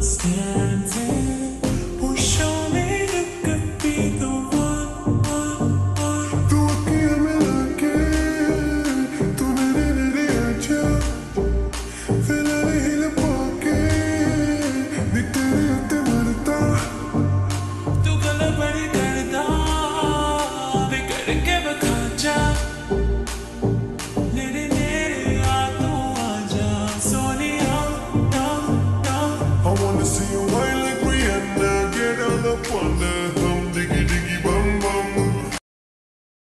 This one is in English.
Stay.